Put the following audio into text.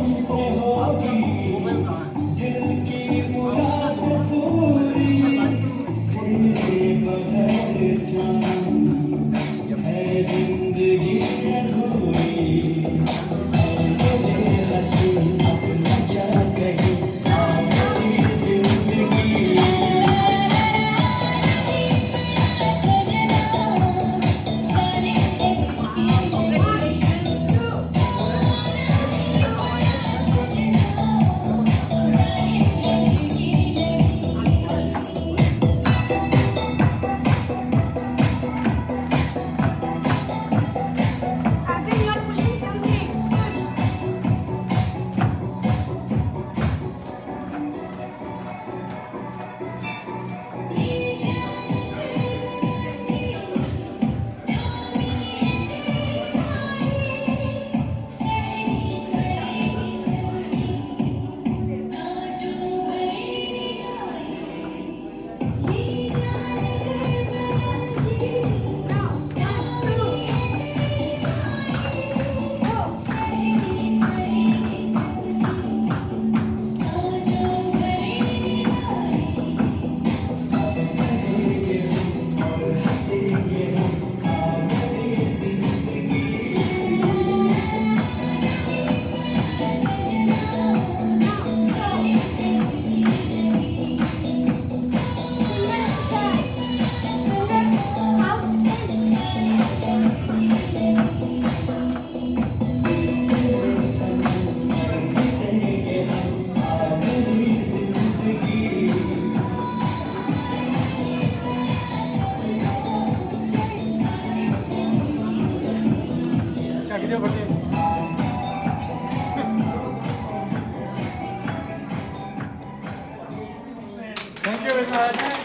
ごめんなさい。video. Thank you very much.